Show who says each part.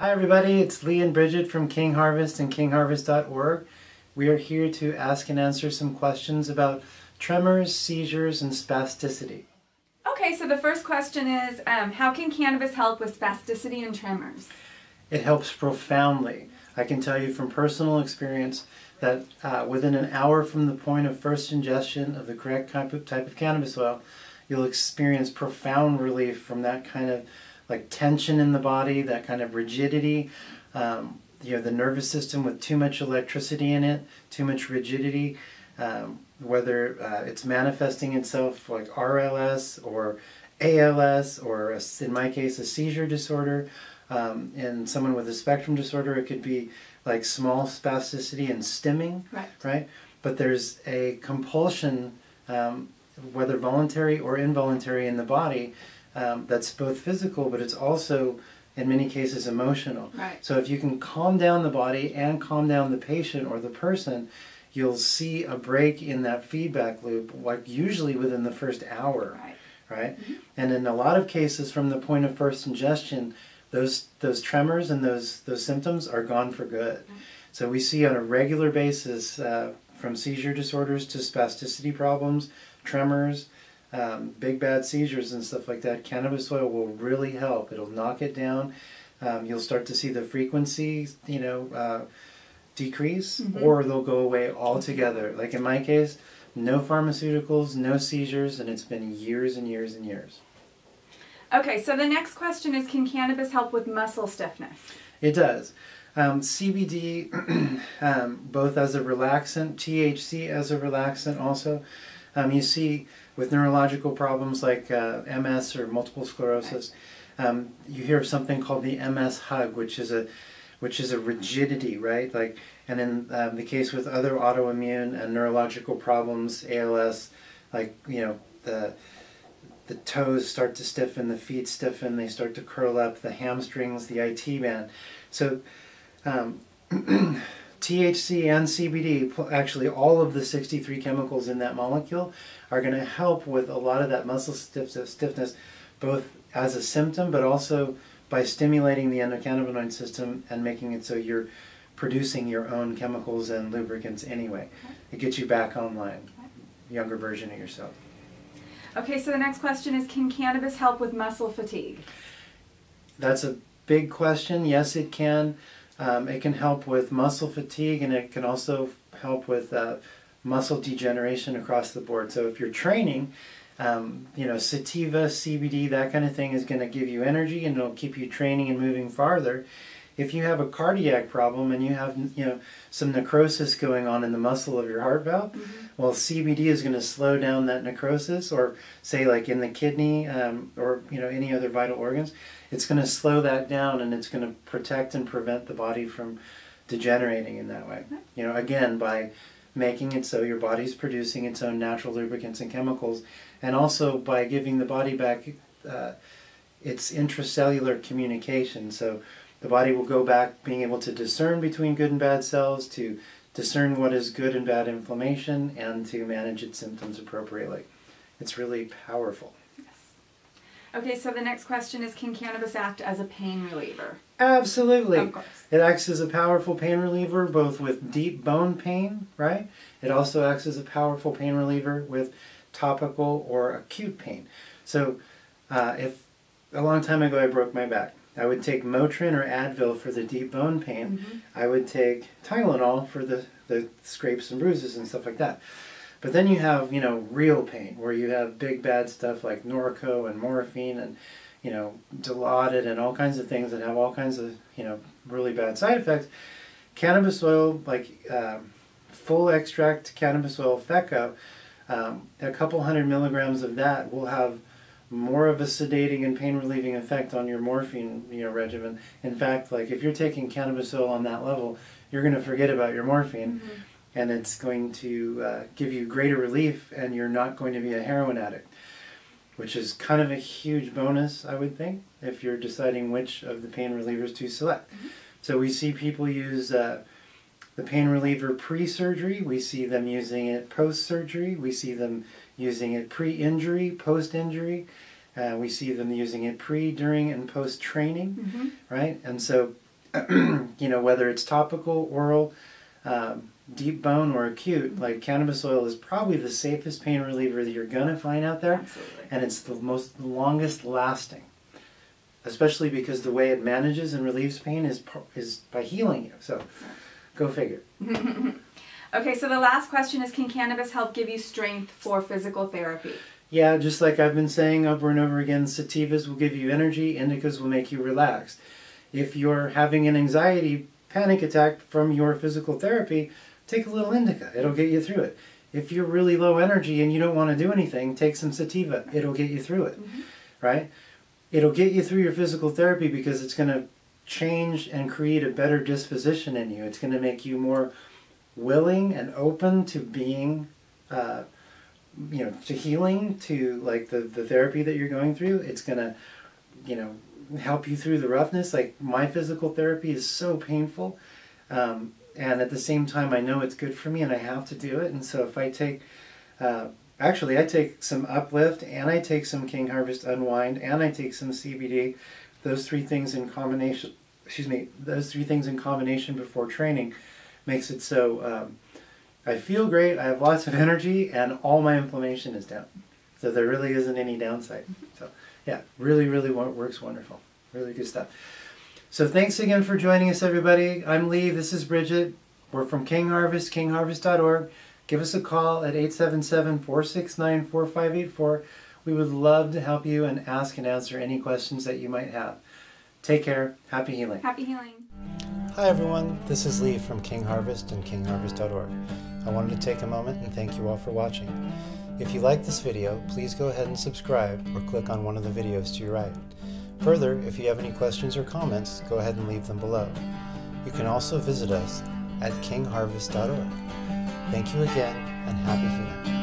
Speaker 1: Hi everybody, it's Lee and Bridget from King Harvest and kingharvest.org. We are here to ask and answer some questions about tremors, seizures, and spasticity.
Speaker 2: Okay, so the first question is um, How can cannabis help with spasticity and tremors?
Speaker 1: It helps profoundly. I can tell you from personal experience that uh, within an hour from the point of first ingestion of the correct type of, type of cannabis oil, you'll experience profound relief from that kind of like tension in the body, that kind of rigidity. Um, you know, the nervous system with too much electricity in it, too much rigidity, um, whether uh, it's manifesting itself like RLS or ALS or a, in my case a seizure disorder. Um, in someone with a spectrum disorder, it could be like small spasticity and stimming,
Speaker 2: right?
Speaker 1: right? But there's a compulsion, um, whether voluntary or involuntary, in the body um, that's both physical, but it's also in many cases emotional.
Speaker 2: Right.
Speaker 1: So if you can calm down the body and calm down the patient or the person, you'll see a break in that feedback loop, like usually within the first hour.
Speaker 2: Right.
Speaker 1: Right.
Speaker 2: Mm-hmm.
Speaker 1: And in a lot of cases, from the point of first ingestion, those those tremors and those those symptoms are gone for good.
Speaker 2: Mm-hmm.
Speaker 1: So we see on a regular basis, uh, from seizure disorders to spasticity problems, tremors, um, big bad seizures and stuff like that, cannabis oil will really help. It'll knock it down. Um, you'll start to see the frequency, you know, uh, decrease,
Speaker 2: Mhm.
Speaker 1: or they'll go away altogether. Like in my case, no pharmaceuticals, no seizures, and it's been years and years and years.
Speaker 2: Okay, so the next question is Can cannabis help with muscle stiffness?
Speaker 1: It does. Um, CBD, um, both as a relaxant, THC as a relaxant also. Um, you see with neurological problems like uh, MS or multiple sclerosis, um, you hear of something called the MS hug, which is a which is a rigidity, right? Like, and in um, the case with other autoimmune and neurological problems, ALS, like you know the the toes start to stiffen, the feet stiffen, they start to curl up, the hamstrings, the IT band. So um, THC and CBD, actually all of the 63 chemicals in that molecule, are going to help with a lot of that muscle stiff, stiffness, both as a symptom, but also by stimulating the endocannabinoid system and making it so you're producing your own chemicals and lubricants anyway. It gets you back online, younger version of yourself.
Speaker 2: Okay, so the next question is Can cannabis help with muscle fatigue?
Speaker 1: That's a big question. Yes, it can. Um, it can help with muscle fatigue and it can also help with uh, muscle degeneration across the board. So if you're training, um, you know, sativa, CBD, that kind of thing is going to give you energy and it'll keep you training and moving farther. If you have a cardiac problem and you have, you know, some necrosis going on in the muscle of your heart valve,
Speaker 2: Mm-hmm.
Speaker 1: well, CBD is going to slow down that necrosis, or say like in the kidney um, or you know any other vital organs, it's going to slow that down and it's going to protect and prevent the body from degenerating in that way. You know, again by making it so your body's producing its own natural lubricants and chemicals, and also by giving the body back uh, its intracellular communication. So the body will go back being able to discern between good and bad cells, to discern what is good and bad inflammation, and to manage its symptoms appropriately. It's really powerful.
Speaker 2: Okay, so the next question is Can cannabis act as a pain reliever?
Speaker 1: Absolutely.
Speaker 2: Of course.
Speaker 1: It acts as a powerful pain reliever both with deep bone pain, right? It also acts as a powerful pain reliever with topical or acute pain. So, uh, if a long time ago I broke my back, I would take Motrin or Advil for the deep bone pain.
Speaker 2: Mhm.
Speaker 1: I would take Tylenol for the, the scrapes and bruises and stuff like that. But then you have, you know, real pain where you have big bad stuff like Norco and morphine and, you know, Dilaudid and all kinds of things that have all kinds of, you know, really bad side effects. Cannabis oil, like um, full extract cannabis oil, FECO, um, a couple hundred milligrams of that will have more of a sedating and pain relieving effect on your morphine you know regimen. In fact, like if you're taking cannabis oil on that level, you're going to forget about your morphine,
Speaker 2: Mhm.
Speaker 1: and it's going to uh, give you greater relief, and you're not going to be a heroin addict, which is kind of a huge bonus, I would think, if you're deciding which of the pain relievers to select. So we see people use. Uh, the pain reliever pre-surgery, we see them using it post-surgery, we see them using it pre-injury, post-injury, uh, we see them using it pre, during, and post-training,
Speaker 2: Mhm.
Speaker 1: right? And so you know, whether it's topical, oral, um, deep bone, or acute, like cannabis oil is probably the safest pain reliever that you're gonna find out there,
Speaker 2: Absolutely.
Speaker 1: and it's the most longest lasting. Especially because the way it manages and relieves pain is is by healing you. So, go figure.
Speaker 2: Okay, so the last question is Can cannabis help give you strength for physical therapy?
Speaker 1: Yeah, just like I've been saying over and over again, sativas will give you energy, indicas will make you relaxed. If you're having an anxiety panic attack from your physical therapy, take a little indica. It'll get you through it. If you're really low energy and you don't want to do anything, take some sativa. It'll get you through it. Mm-hmm. Right? It'll get you through your physical therapy because it's going to change and create a better disposition in you. It's going to make you more willing and open to being uh, you know to healing to like the the therapy that you're going through it's gonna you know help you through the roughness. Like my physical therapy is so painful um, and at the same time i know it's good for me and i have to do it. And so if i take uh, actually i take some uplift and i take some king harvest unwind and i take some cbd those three things in combination excuse me those three things in combination before training makes it so um, I feel great. I have lots of energy, and all my inflammation is down. So there really isn't any downside. So yeah, really, really works wonderful. Really good stuff. So thanks again for joining us, everybody. I'm Lee. This is Bridget. We're from King Harvest, kingharvest.org. Give us a call at 877-469-4584. We would love to help you and ask and answer any questions that you might have. Take care. Happy healing.
Speaker 2: Happy healing.
Speaker 1: Hi everyone, this is Lee from King Harvest and kingharvest.org. I wanted to take a moment and thank you all for watching. If you like this video, please go ahead and subscribe or click on one of the videos to your right. Further, if you have any questions or comments, go ahead and leave them below. You can also visit us at kingharvest.org. Thank you again and happy healing.